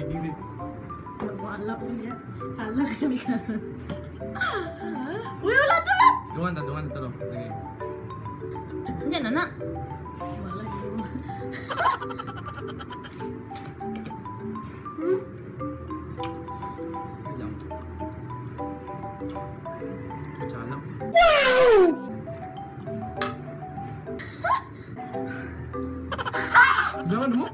dinding sih Walak ya, halak kali ulat ulat. Jangan nak. Jangan dulu.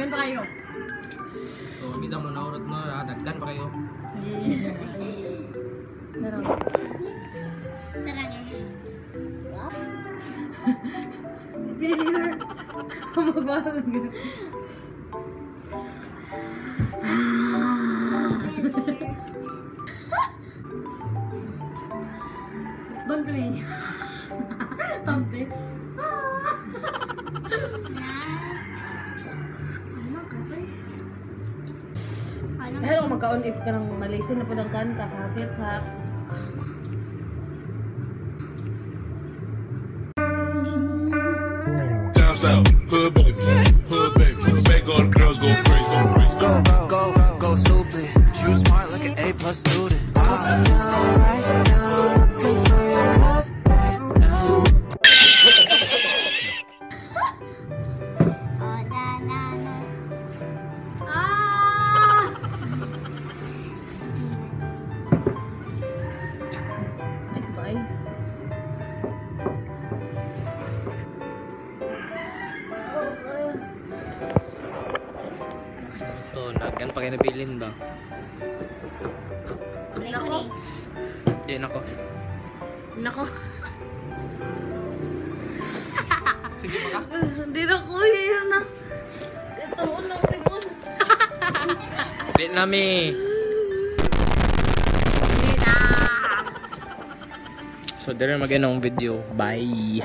Magan pa kayo. So, kita mo na urot no, ah, dagkan pa kayo. Meron. Sarang eh. It really hurts. Magmahal nga. Don't play. Ano? Pero kung magka-on if ka ng malisin na po ng kan kasakit sa Down south, hood baby, hood baby. Make all the girls go crazy, go crazy. Go, go, go, go stupid. You smart like an A plus student. Oh, So, ito, dagkan pa kayo nabilin ba? Nako. Di nako. Nako. Sige ba ka? Hindi na kuya yun na. Ito lang sipon. Di nami. Hindi na. So, there mag video. Bye.